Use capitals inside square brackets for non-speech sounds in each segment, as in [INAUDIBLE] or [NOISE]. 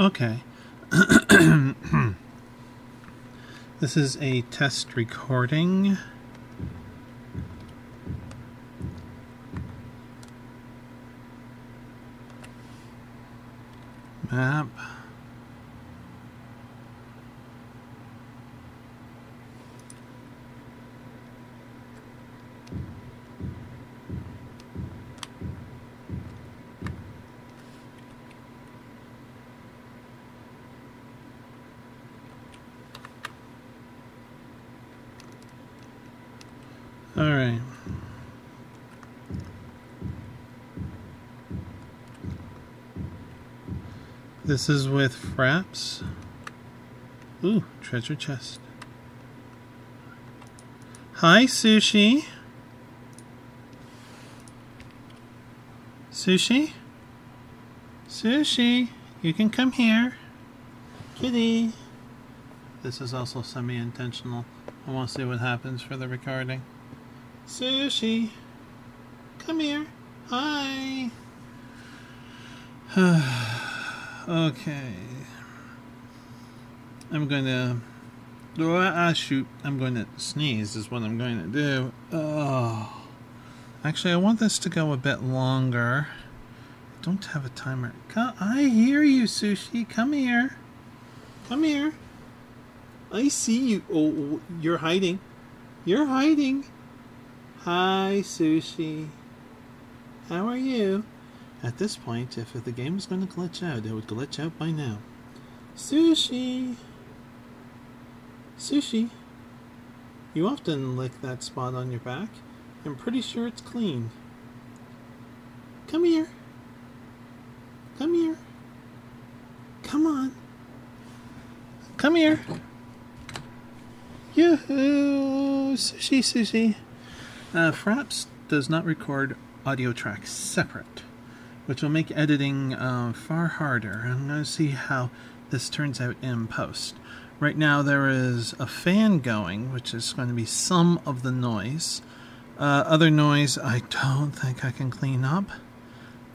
Okay. [CLEARS THROAT] this is a test recording. Map. All right. This is with Fraps. Ooh, treasure chest. Hi, Sushi. Sushi? Sushi, you can come here. Kitty. This is also semi-intentional. I want to see what happens for the recording. Sushi, come here. Hi. [SIGHS] okay. I'm going to. Ah, shoot. I'm going to sneeze, is what I'm going to do. Oh. Actually, I want this to go a bit longer. I don't have a timer. Come, I hear you, Sushi. Come here. Come here. I see you. Oh, you're hiding. You're hiding. Hi, Sushi. How are you? At this point, if the game is going to glitch out, it would glitch out by now. Sushi! Sushi! You often lick that spot on your back. I'm pretty sure it's clean. Come here. Come here. Come on. Come here. Yoo-hoo! Sushi, sushi. Uh, Fraps does not record audio tracks separate, which will make editing uh, far harder. I'm going to see how this turns out in post. Right now there is a fan going, which is going to be some of the noise. Uh, other noise I don't think I can clean up.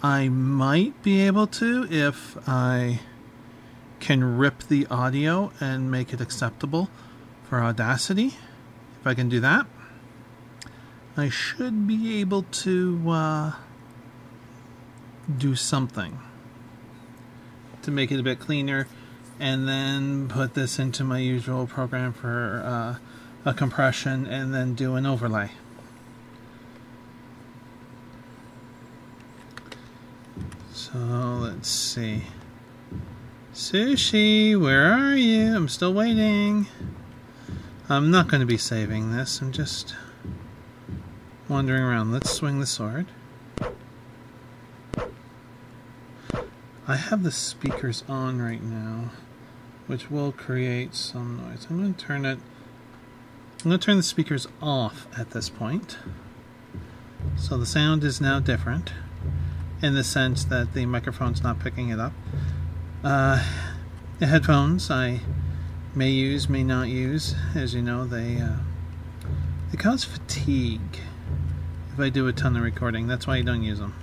I might be able to if I can rip the audio and make it acceptable for Audacity. If I can do that. I should be able to uh, do something to make it a bit cleaner and then put this into my usual program for uh, a compression and then do an overlay. So let's see. Sushi, where are you? I'm still waiting. I'm not going to be saving this. I'm just wandering around. Let's swing the sword. I have the speakers on right now, which will create some noise. I'm going to turn it. I'm going to turn the speakers off at this point. So the sound is now different in the sense that the microphone's not picking it up. Uh, the headphones I may use, may not use. As you know, they uh, they cause fatigue if I do a ton of recording. That's why I don't use them.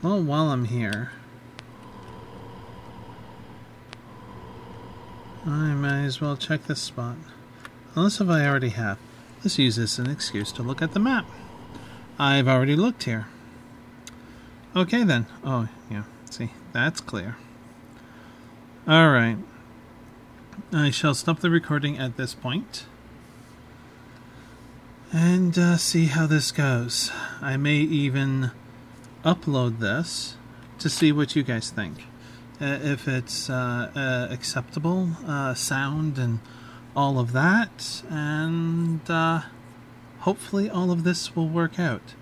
Well, while I'm here, I might as well check this spot. Unless if I already have. Let's use this as an excuse to look at the map. I've already looked here. Okay then. Oh, yeah. See, that's clear. Alright. I shall stop the recording at this point and uh, see how this goes. I may even upload this to see what you guys think. Uh, if it's uh, uh acceptable uh, sound and all of that, and uh, hopefully all of this will work out.